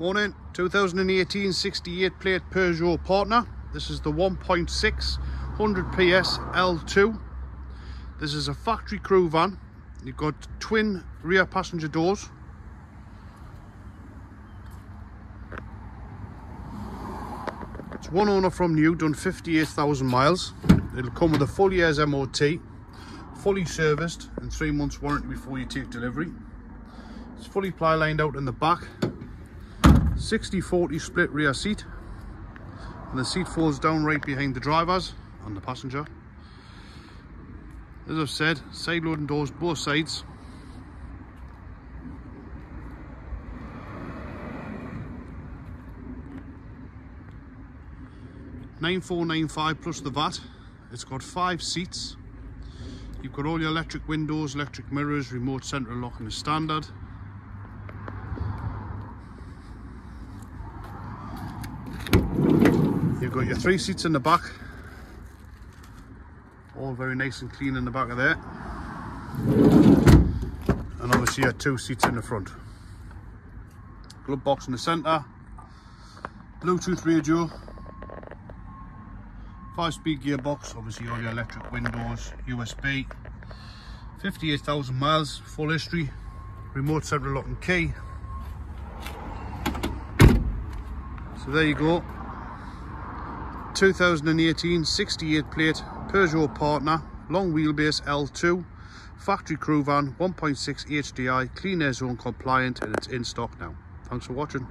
Morning, 2018 68 plate Peugeot Partner. This is the 1.6 100 PS L2. This is a factory crew van. You've got twin rear passenger doors. It's one owner from new, done 58,000 miles. It'll come with a full year's MOT, fully serviced and three months warranty before you take delivery. It's fully ply lined out in the back 60-40 split rear seat and the seat folds down right behind the drivers and the passenger as I've said side loading doors both sides Nine four nine five plus the VAT. It's got five seats. You've got all your electric windows, electric mirrors, remote central lock and the standard. You've got your three seats in the back. All very nice and clean in the back of there. And obviously your two seats in the front. Glove box in the centre. Bluetooth radio. Five speed gearbox, obviously all your electric windows, USB. 58,000 miles, full history. Remote central lock and key. So there you go. 2018 68 plate Peugeot Partner long wheelbase L2 factory crew van 1.6 HDI clean air zone compliant and it's in stock now. Thanks for watching.